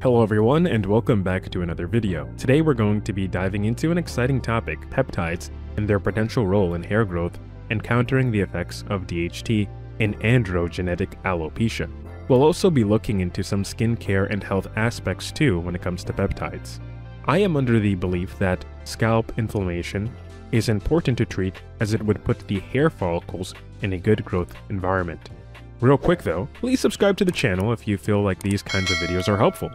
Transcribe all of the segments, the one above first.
Hello everyone and welcome back to another video. Today we're going to be diving into an exciting topic, peptides and their potential role in hair growth and countering the effects of DHT in androgenetic alopecia. We'll also be looking into some skincare and health aspects too when it comes to peptides. I am under the belief that scalp inflammation is important to treat as it would put the hair follicles in a good growth environment. Real quick though, please subscribe to the channel if you feel like these kinds of videos are helpful.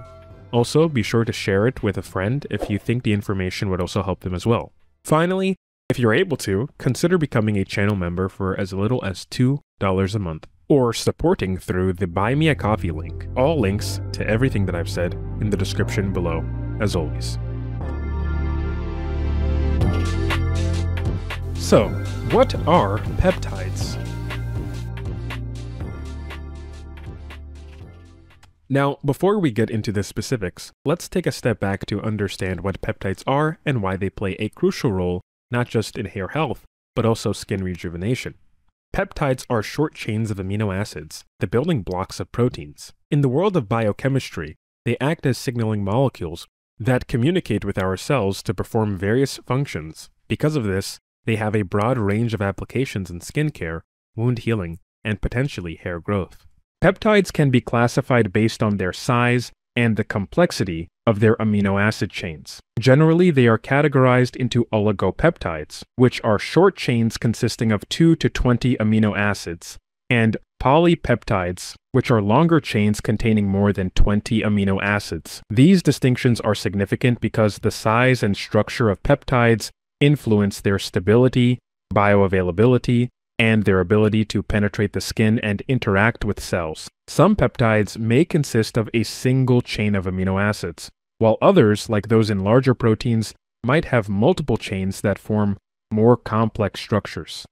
Also, be sure to share it with a friend if you think the information would also help them as well. Finally, if you're able to, consider becoming a channel member for as little as $2 a month, or supporting through the Buy Me a Coffee link. All links to everything that I've said in the description below, as always. So, what are peptides? Now, before we get into the specifics, let's take a step back to understand what peptides are and why they play a crucial role not just in hair health, but also skin rejuvenation. Peptides are short chains of amino acids, the building blocks of proteins. In the world of biochemistry, they act as signaling molecules that communicate with our cells to perform various functions. Because of this, they have a broad range of applications in skincare, wound healing, and potentially hair growth. Peptides can be classified based on their size and the complexity of their amino acid chains. Generally, they are categorized into oligopeptides, which are short chains consisting of 2 to 20 amino acids, and polypeptides, which are longer chains containing more than 20 amino acids. These distinctions are significant because the size and structure of peptides influence their stability, bioavailability, and their ability to penetrate the skin and interact with cells. Some peptides may consist of a single chain of amino acids, while others, like those in larger proteins, might have multiple chains that form more complex structures.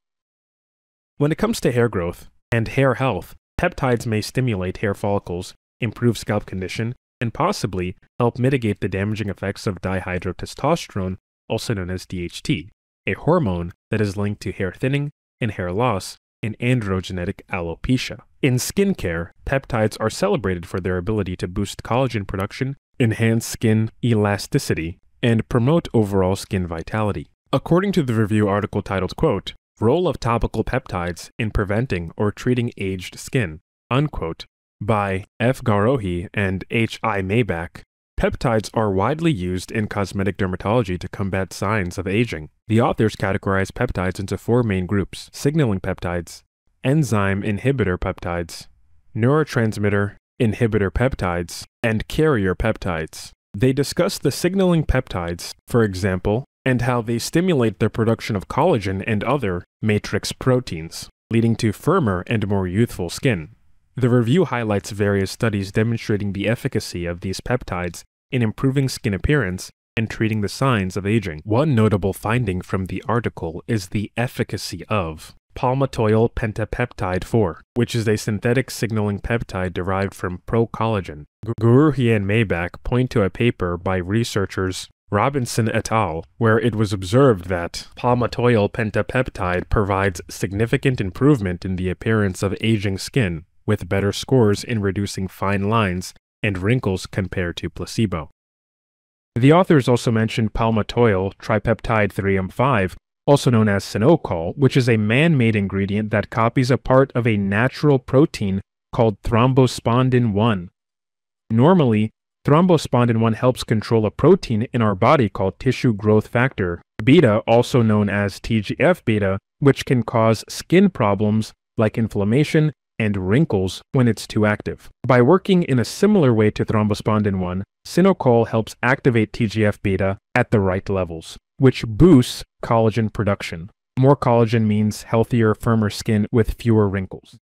When it comes to hair growth and hair health, peptides may stimulate hair follicles, improve scalp condition, and possibly help mitigate the damaging effects of dihydrotestosterone, also known as DHT, a hormone that is linked to hair thinning and hair loss in androgenetic alopecia. In skincare, peptides are celebrated for their ability to boost collagen production, enhance skin elasticity, and promote overall skin vitality. According to the review article titled, quote, Role of Topical Peptides in Preventing or Treating Aged Skin, unquote, by F. Gorouhi and H. I. Maibach, Peptides are widely used in cosmetic dermatology to combat signs of aging. The authors categorize peptides into four main groups signaling peptides, enzyme inhibitor peptides, neurotransmitter inhibitor peptides, and carrier peptides. They discuss the signaling peptides, for example, and how they stimulate the production of collagen and other matrix proteins, leading to firmer and more youthful skin. The review highlights various studies demonstrating the efficacy of these peptides in improving skin appearance and treating the signs of aging. One notable finding from the article is the efficacy of palmitoyl pentapeptide 4, which is a synthetic signaling peptide derived from procollagen. Gorouhi and Maibach point to a paper by researchers Robinson et al., where it was observed that palmitoyl pentapeptide provides significant improvement in the appearance of aging skin with better scores in reducing fine lines and wrinkles compared to placebo. The authors also mentioned palmitoyl tripeptide 3M5, also known as Syn-Coll, which is a man-made ingredient that copies a part of a natural protein called thrombospondin 1. Normally, thrombospondin 1 helps control a protein in our body called tissue growth factor beta, also known as TGF beta, which can cause skin problems like inflammation and wrinkles when it's too active. By working in a similar way to thrombospondin 1, Syn-Coll helps activate TGF-beta at the right levels, which boosts collagen production. More collagen means healthier, firmer skin with fewer wrinkles.